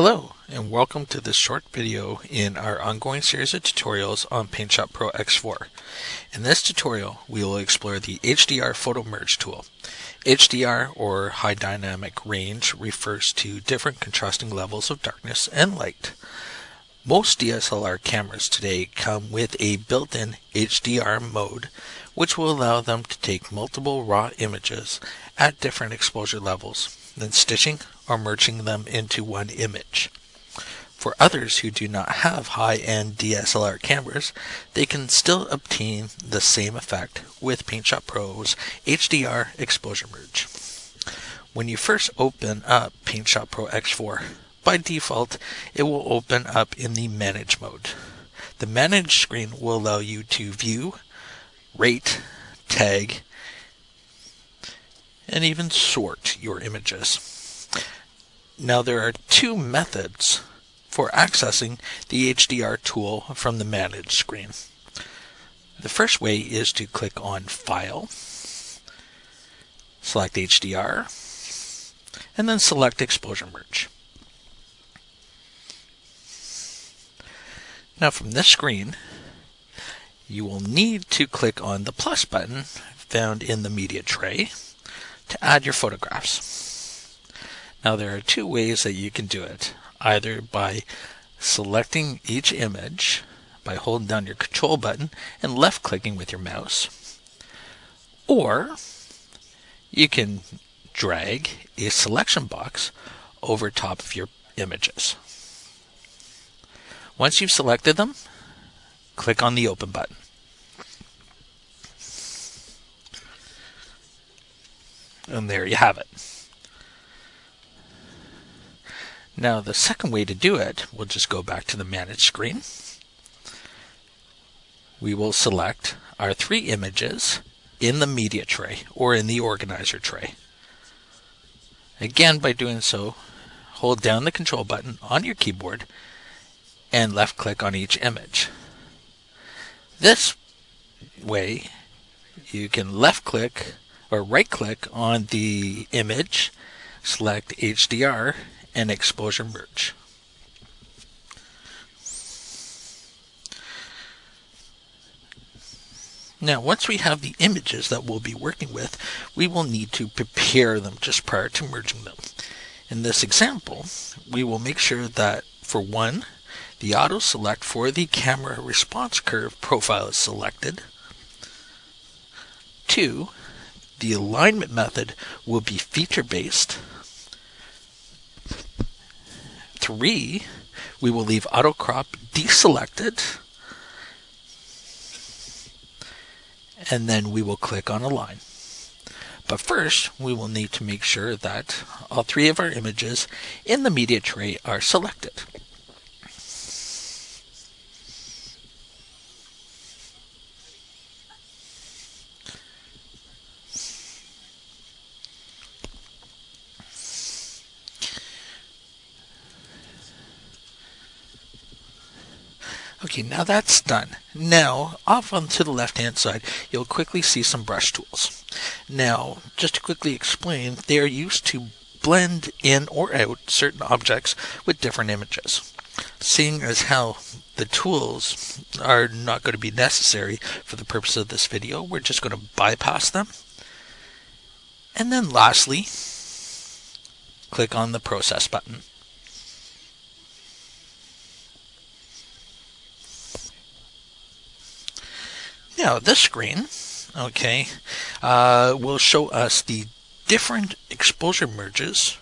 Hello and welcome to this short video in our ongoing series of tutorials on PaintShop Pro X4. In this tutorial we will explore the HDR Photo Merge tool. HDR or High Dynamic Range refers to different contrasting levels of darkness and light. Most DSLR cameras today come with a built-in HDR mode which will allow them to take multiple raw images at different exposure levels, then stitching or merging them into one image. For others who do not have high-end DSLR cameras, they can still obtain the same effect with PaintShop Pro's HDR Exposure Merge. When you first open up PaintShop Pro X4, by default, it will open up in the Manage mode. The Manage screen will allow you to view, rate, tag, and even sort your images. Now there are two methods for accessing the HDR tool from the Manage screen. The first way is to click on File, select HDR, and then select Exposure Merge. Now from this screen, you will need to click on the plus button found in the media tray to add your photographs. Now there are two ways that you can do it. Either by selecting each image by holding down your control button and left clicking with your mouse. Or you can drag a selection box over top of your images. Once you've selected them, click on the open button. And there you have it. Now the second way to do it, we'll just go back to the Manage screen. We will select our three images in the media tray or in the organizer tray. Again, by doing so, hold down the control button on your keyboard and left click on each image. This way, you can left click or right click on the image, select HDR, and exposure merge. Now, once we have the images that we'll be working with, we will need to prepare them just prior to merging them. In this example, we will make sure that, for one, the auto select for the camera response curve profile is selected. Two, the alignment method will be feature based three, we will leave auto crop deselected. And then we will click on align. But first, we will need to make sure that all three of our images in the media tray are selected. Okay, now that's done. Now, off onto the left-hand side, you'll quickly see some brush tools. Now, just to quickly explain, they are used to blend in or out certain objects with different images. Seeing as how the tools are not going to be necessary for the purpose of this video, we're just going to bypass them. And then lastly, click on the process button. Now, this screen, okay, uh, will show us the different exposure merges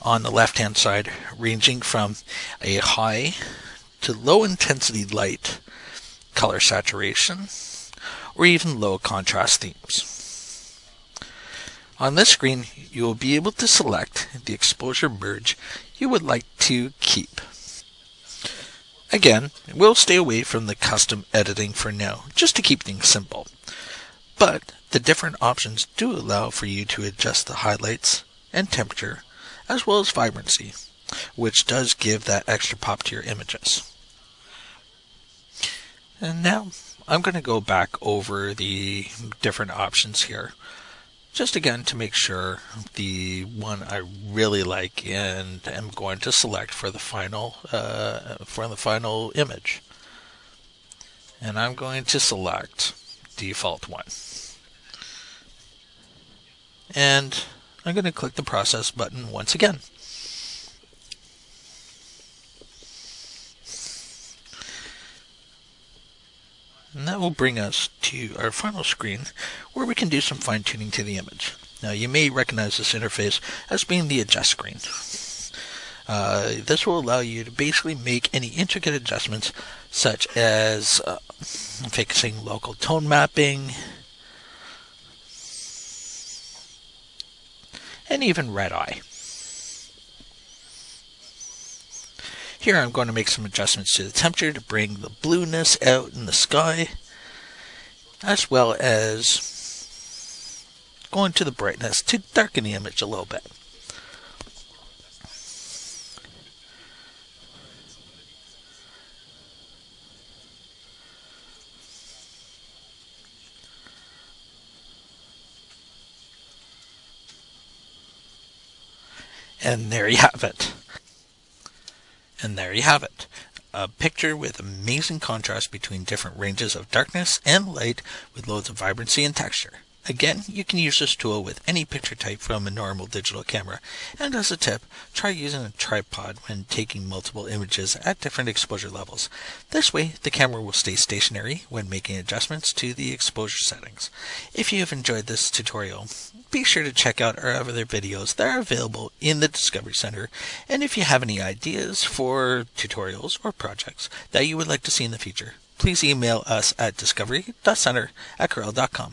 on the left hand side, ranging from a high to low intensity light, color saturation, or even low contrast themes. On this screen, you will be able to select the exposure merge you would like to keep. Again, we'll stay away from the custom editing for now, just to keep things simple. But the different options do allow for you to adjust the highlights and temperature, as well as vibrancy, which does give that extra pop to your images. And now I'm going to go back over the different options here, just again to make sure the one I really like and am going to select for the final uh, for the final image. And I'm going to select default one. And I'm going to click the process button once again. And that will bring us to our final screen where we can do some fine tuning to the image. Now you may recognize this interface as being the adjust screen. Uh, this will allow you to basically make any intricate adjustments such as uh, fixing local tone mapping and even red eye. Here I'm going to make some adjustments to the temperature to bring the blueness out in the sky, as well as going to the brightness to darken the image a little bit. And there you have it. And there you have it. A picture with amazing contrast between different ranges of darkness and light with loads of vibrancy and texture. Again, you can use this tool with any picture type from a normal digital camera. And as a tip, try using a tripod when taking multiple images at different exposure levels. This way, the camera will stay stationary when making adjustments to the exposure settings. If you have enjoyed this tutorial, be sure to check out our other videos that are available in the Discovery Center. And if you have any ideas for tutorials or projects that you would like to see in the future, please email us at discovery.center at corel.com.